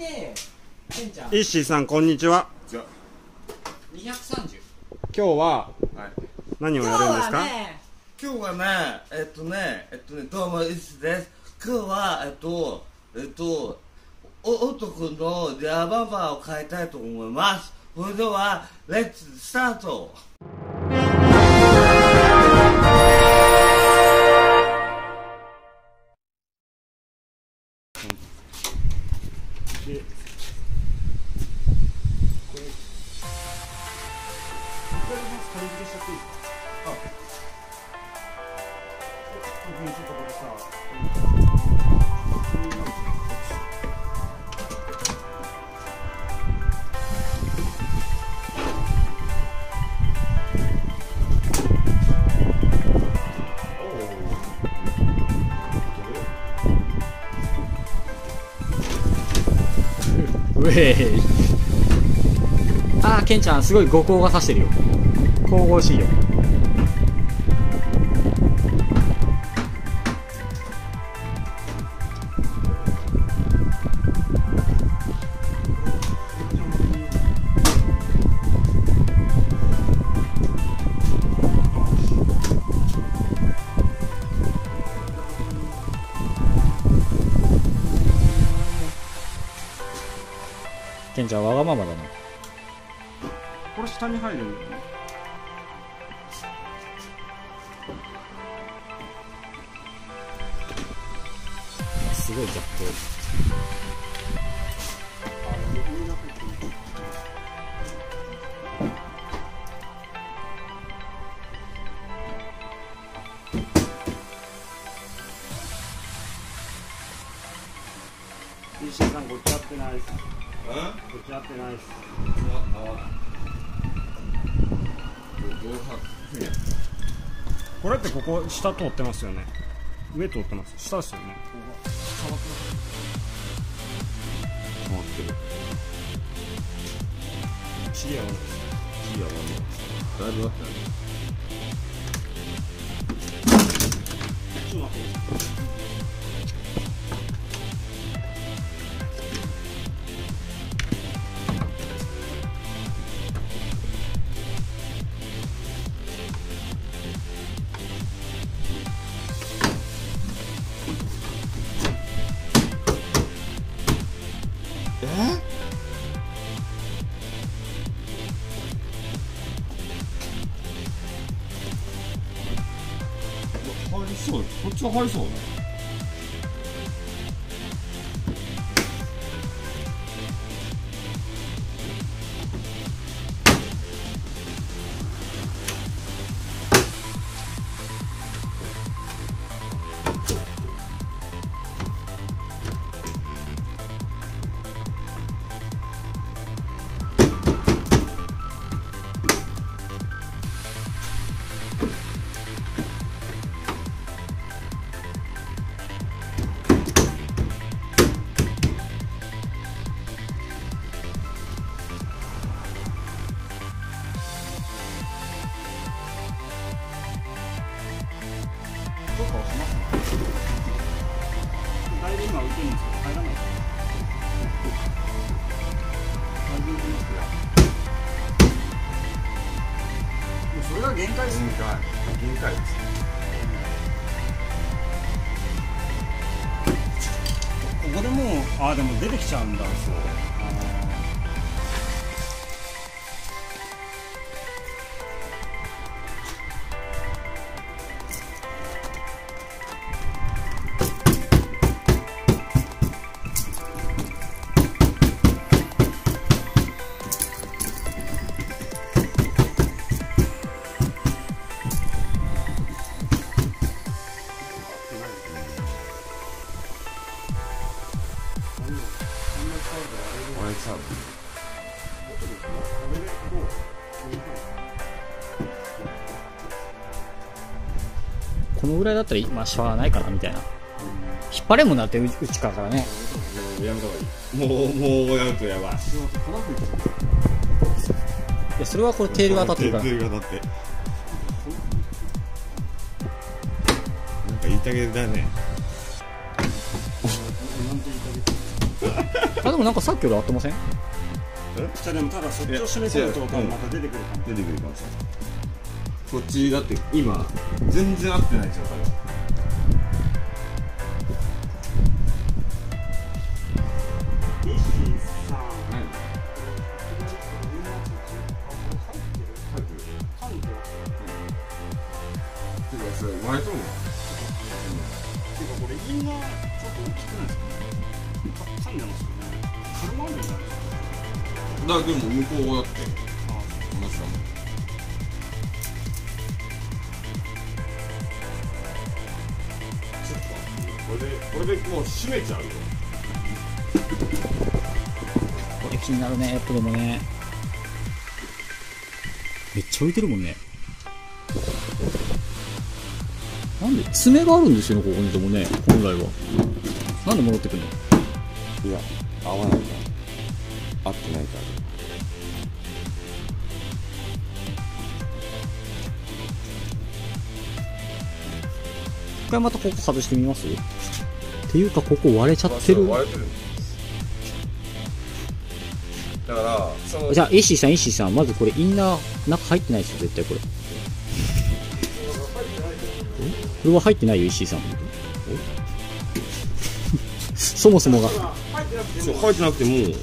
でケンちゃん。イッシーさんこんにちは。じゃ230今日ははい。何をやるんですか、ね今日はねえっとねえっとねどうもいしです。今日はえっとえっとお男のヤババを変えたいと思います。それではレッツスタートこれまず仮付けしちゃっていいですかあ僕ちょっとこれさウェイあーケンちゃんすごい五光がさしてるよ。神々しいよケンちゃんわがままだなこれ下に入るんだよねすごいギャップイッシーさんこっち合ってないです。こうんっち合ってないです。これってここ下通ってますよね。上通ってます。下ですよね変わってるシリアはいやだいぶあったねちょっと待ってそうそっちは入りそうねそれが限界ですね。限界です。ここでもうああでも出てきちゃうんだ。そうこのぐらいだったらまあしょうがないかなみたいな。引っ張れんもんだってう内側からね。もうやめた方がいい。もうもうやるとやばい。いやそれはこれテールが当たってるから。テールが当たって。なんか言いたげだね。あでももなんかさっきより合ってません？じゃあでもただそっちを締め込むと多分また出てくるかも。出てくるかもしれないこっちだって今全然合ってないですよ彼。は西さん何関係て。かでこれでもう閉めちゃうよ。これ気になるねやっぱでもね。めっちゃ浮いてるもんね。なんで爪があるんですよねここにでもね本来は。なんで戻ってくるの？いや合わないから。合ってないから。一回またここ外してみます？っていうかここ割れちゃってる。割れてる。だからそのじゃあ、イッシーさん、イッシーさん、まずこれインナー、中入ってないですよ、絶対これ。これは入ってないよ、イッシーさん。そもそもが。そう入ってなくても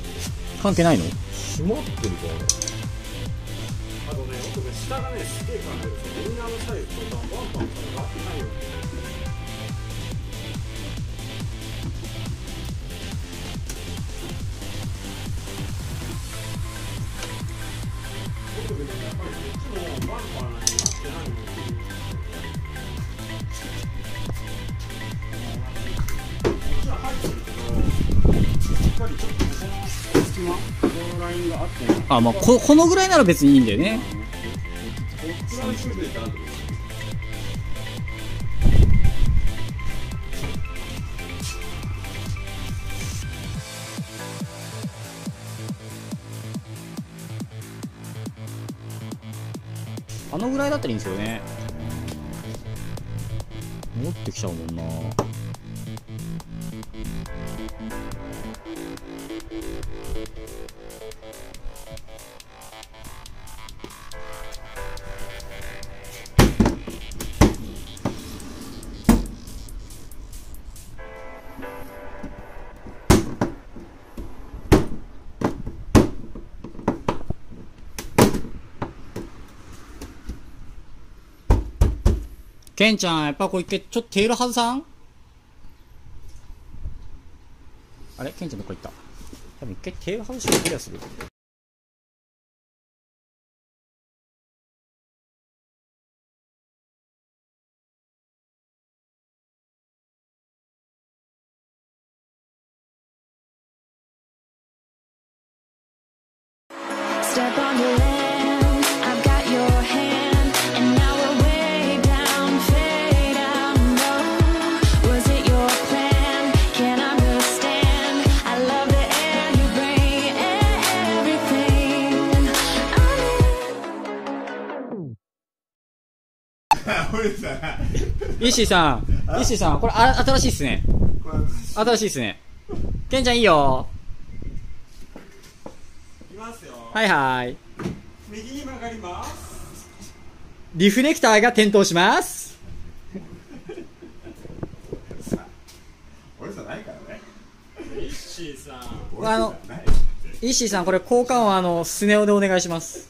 関係ないの？閉まってるから。あとね下がねすげえ感じる。インナーのサイズとかワンパンあ、まあこ、このぐらいなら別にいいんだよね。あのぐらいだったらいいんですよね。戻ってきちゃうもんな。ケンちゃん、やっぱこれ一回、ちょっとテール外さん？あれ？ケンちゃんどこ行った？多分一回テール外してクリアする。Step on your land, シーさん、イッシーさん、これあ新しいっすね。新しいっすね。ケンちゃんいいよ。いきますよはいはい。右に曲がりますリフレクターが点灯します。俺じゃないからねイッシーさんあの、イッシーさん、これ交換はあの、スネ夫でお願いします。